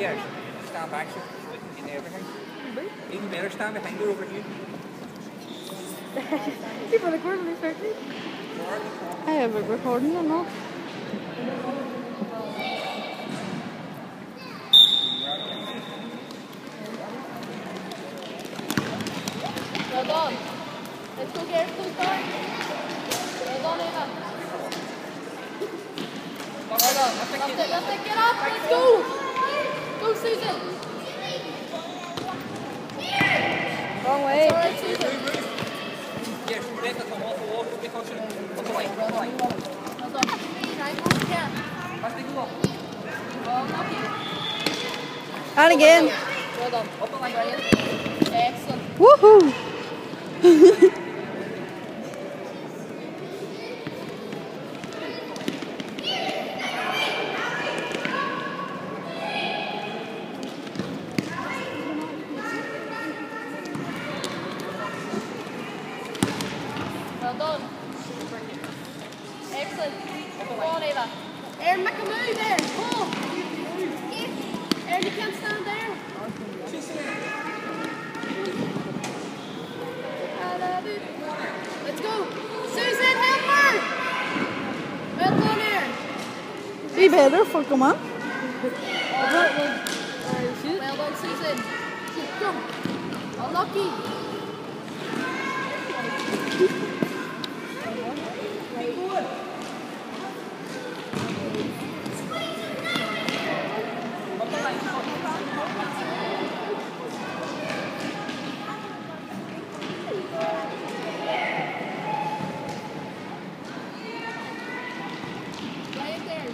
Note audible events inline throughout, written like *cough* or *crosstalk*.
Yeah, stand back so we can see everything. Even better, stand behind her over here. People recording this right I have it recording or not. Well done. Let's go get it start. Well done, Eva. Well done. Lift it, lift it, get up. Let's go. Go, Susan. Wrong way. Right, Susan. Break it come off the wall, be caution. Up the line, up the line. Well done. Try as much as you can. Let's take a look. Well, lucky. And again. Well done. Up the. Brilliant. Excellent. Woohoo! *laughs* Excellent. Go on, there. You can't stand there. Let's go. Susan, help her. Well. Be better for come on. Well done, Susan. Go. Unlucky. Right there.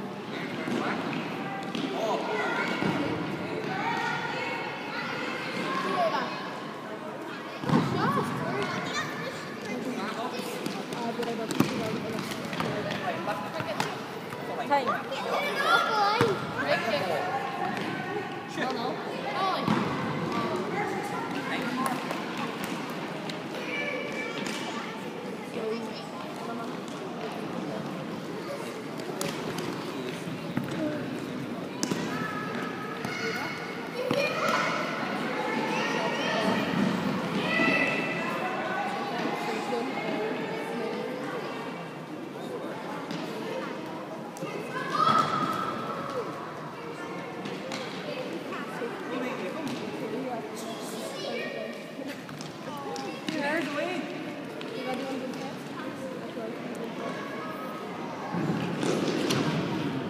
We'll be going to KFC to get Sunday about half two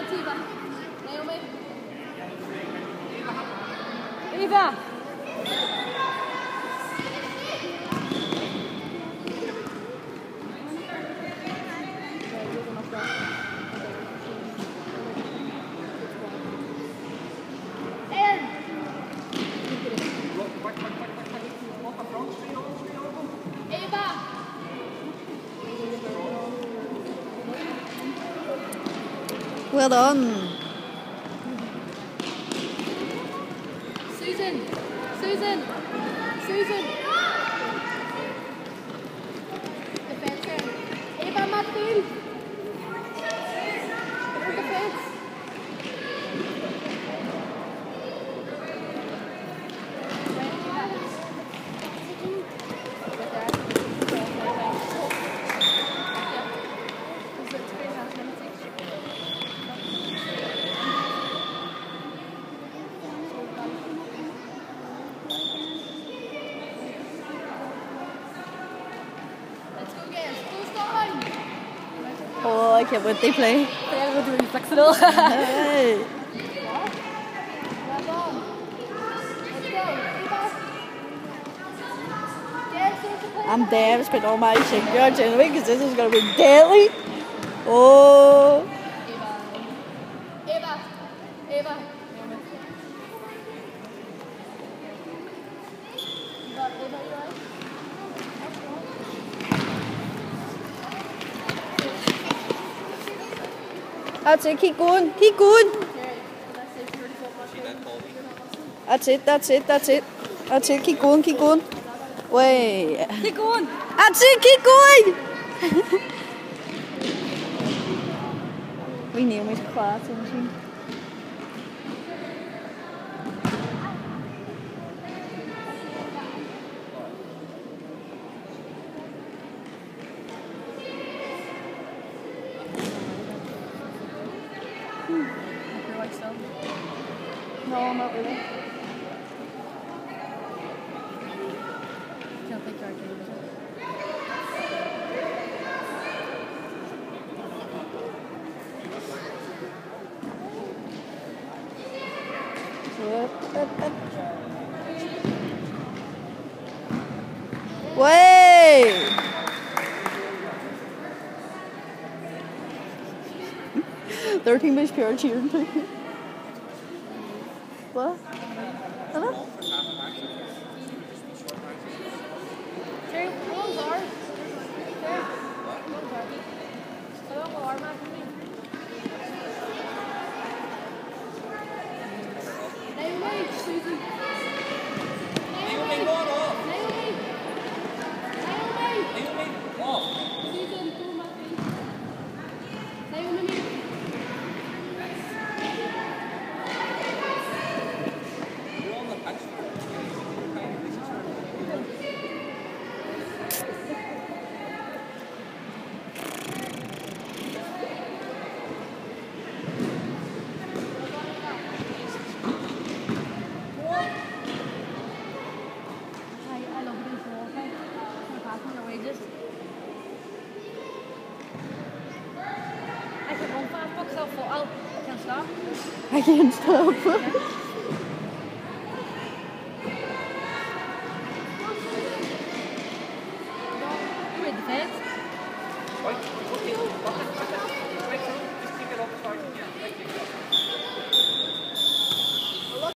on. Eva. Well done. Susan. Susan. Susan. Defense Eva, Matthew. Defense. Let's go, guys. Close down. Oh, I can't wait they play. They're to flexible. *laughs* Hey. Well done. Let's go. Eva. Yes, there's the play. I'm dead. I spent all my yards anyway because this is going to be deadly. Oh. Eva. Eva. Ava. You got Ava, you right? That's it, keep going, keep going. That's it. 34 plus See that, Colby? That's it, that's it, that's it. Keep going, keep going. Way. Keep going. That's it, keep going! *laughs* we knew his class, didn't she? You're like so. No, not really. Can't think you're. Way! Team is pure cheering 我 I can't stop. *laughs*